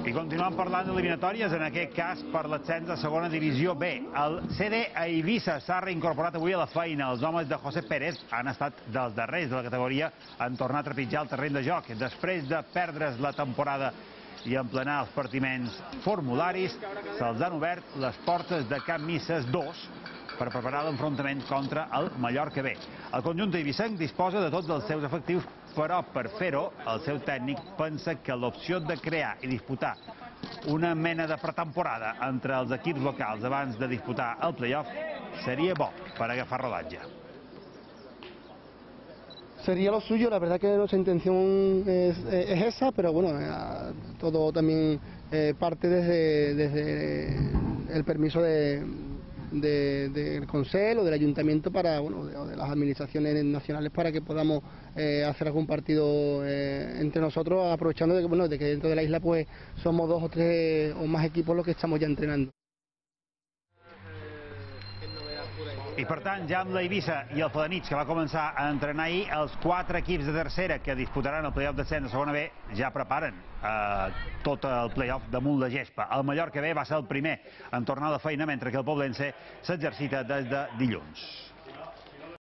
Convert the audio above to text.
I continuem parlant d'eliminatòries, en aquest cas per l'ascens de segona divisió B. El CD a Eivissa s'ha reincorporat avui a la feina. Els homes de José Pérez han estat dels darrers de la categoria en tornar a trepitjar el terreny de joc. Després de perdre's la temporada i emplenar els partiments formularis, se'ls han obert les portes de Camp Misses 2 per preparar l'enfrontament contra el Mallorca B. El conjunt d'Eivissenc disposa de tots els seus efectius, però per fer-ho, el seu tècnic pensa que l'opció de crear i disputar una mena de pretemporada entre els equips locals abans de disputar el playoff seria bo per agafar rodatge. Sería lo suyo, la verdad que nuestra intención es, es esa, pero bueno, eh, todo también eh, parte desde, desde el permiso de, de, del Consejo del Ayuntamiento para, bueno, de, de, las administraciones nacionales para que podamos eh, hacer algún partido eh, entre nosotros, aprovechando de bueno, de que dentro de la isla pues somos dos o tres o más equipos los que estamos ya entrenando. I per tant, ja amb la Eivissa i el Felanitx, que va començar a entrenar ahir, els quatre equips de tercera que disputaran el playoff descens de segona B ja preparen eh, tot el playoff damunt la gespa. El Mallorca B va ser el primer en tornar a la feina, mentre que el Poblense s'exercita des de dilluns.